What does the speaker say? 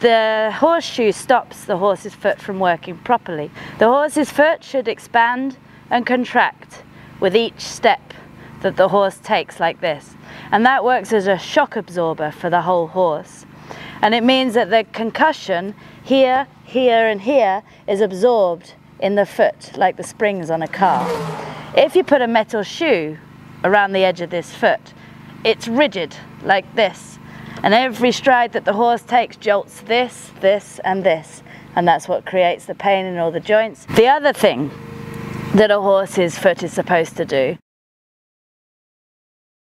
the horseshoe stops the horse's foot from working properly. The horse's foot should expand and contract with each step that the horse takes like this. And that works as a shock absorber for the whole horse. And it means that the concussion here, here and here is absorbed in the foot like the springs on a car. If you put a metal shoe around the edge of this foot, it's rigid like this. And every stride that the horse takes jolts this, this and this. And that's what creates the pain in all the joints. The other thing that a horse's foot is supposed to do